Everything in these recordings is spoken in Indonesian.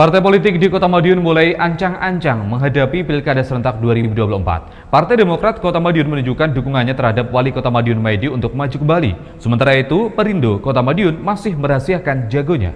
Partai politik di Kota Madiun mulai ancang-ancang menghadapi Pilkada serentak 2024. Partai Demokrat Kota Madiun menunjukkan dukungannya terhadap Wali Kota Madiun Maidi untuk maju kembali. Sementara itu, Perindo Kota Madiun masih merahasiakan jagonya.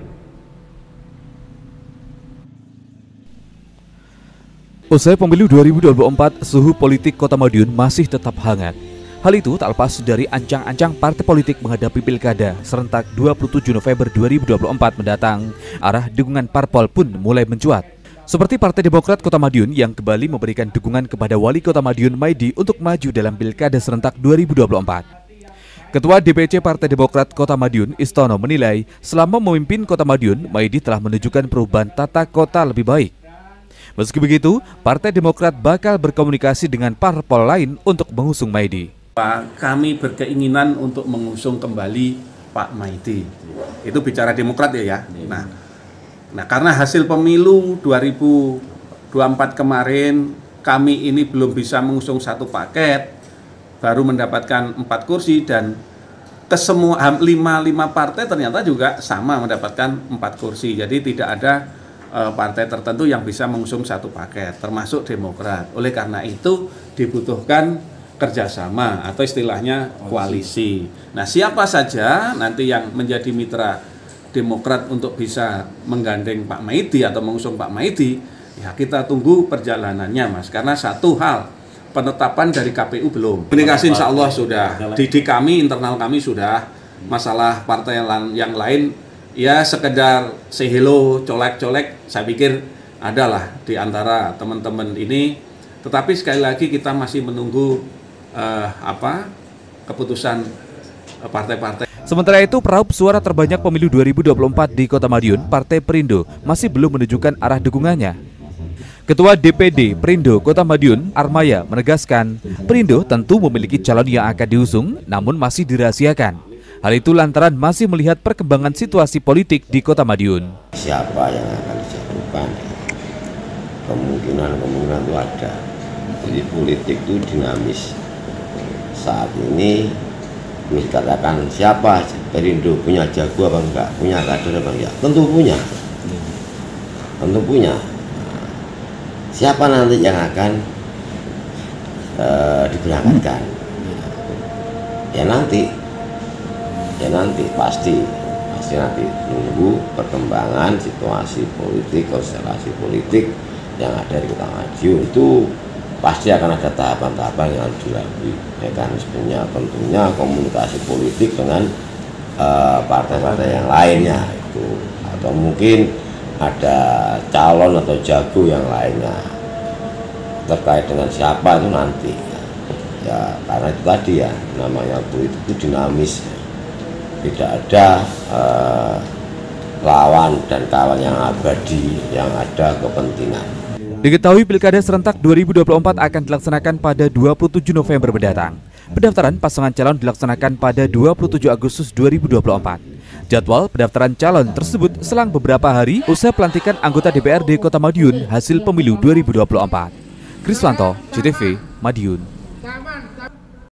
Usai pemilu 2024, suhu politik Kota Madiun masih tetap hangat. Hal itu tak lepas dari ancang-ancang partai politik menghadapi pilkada serentak 27 November 2024 mendatang. Arah dukungan parpol pun mulai mencuat. Seperti Partai Demokrat Kota Madiun yang kembali memberikan dukungan kepada Wali Kota Madiun Maidi untuk maju dalam pilkada serentak 2024. Ketua DPC Partai Demokrat Kota Madiun, Istono menilai selama memimpin Kota Madiun, Maidi telah menunjukkan perubahan tata kota lebih baik. Meski begitu, Partai Demokrat bakal berkomunikasi dengan parpol lain untuk mengusung Maidi. Kami berkeinginan untuk mengusung kembali Pak Maidi. Itu bicara Demokrat ya ya. Iya. Nah, nah karena hasil pemilu 2024 kemarin kami ini belum bisa mengusung satu paket, baru mendapatkan empat kursi dan kesemua lima lima partai ternyata juga sama mendapatkan empat kursi. Jadi tidak ada eh, partai tertentu yang bisa mengusung satu paket, termasuk Demokrat. Oleh karena itu dibutuhkan kerjasama atau istilahnya koalisi. Nah, siapa saja nanti yang menjadi mitra Demokrat untuk bisa menggandeng Pak Maidi atau mengusung Pak Maidi, ya kita tunggu perjalanannya, Mas. Karena satu hal, penetapan dari KPU belum. Komunikasi insya Allah sudah. Di, di kami, internal kami sudah. Masalah partai yang lain, ya sekedar sehelo, colek-colek, saya pikir adalah di antara teman-teman ini. Tetapi sekali lagi kita masih menunggu uh, apa keputusan eh, partai-partai. Sementara itu, peraup suara terbanyak pemilu 2024 di Kota Madiun, Partai Perindo, masih belum menunjukkan arah dukungannya. Ketua DPD Perindo Kota Madiun, Armaya, menegaskan Perindo tentu memiliki calon yang akan diusung, namun masih dirahasiakan. Hal itu lantaran masih melihat perkembangan situasi politik di Kota Madiun. Siapa yang akan dijatuhkan? Kemungkinan-kemungkinan itu ada. Jadi politik itu dinamis saat ini belum dikatakan siapa Perindo? Punya jago apa enggak, punya kader apa enggak, tentu punya, tentu punya. Siapa nanti yang akan uh, diberangkatkan? Ya nanti, ya nanti pasti, pasti nanti tunggu perkembangan situasi politik, konstelasi politik yang ada di Kota Madiun. Itu pasti akan ada tahapan-tahapan yang harus dilalui mekanismenya tentunya komunikasi politik dengan eh, partai-partai uh, yang lainnya itu. Atau mungkin ada calon atau jago yang lainnya. Terkait dengan siapa itu nanti. Ya karena itu tadi ya namanya politik itu dinamis. Tidak ada uh, lawan dan kawan yang abadi yang ada kepentingan Diketahui Pilkada serentak 2024 akan dilaksanakan pada 27 November mendatang. Pendaftaran pasangan calon dilaksanakan pada 27 Agustus 2024. Jadwal pendaftaran calon tersebut selang beberapa hari usai pelantikan anggota DPRD Kota Madiun hasil pemilu 2024. Kriswanto, CTV, Madiun.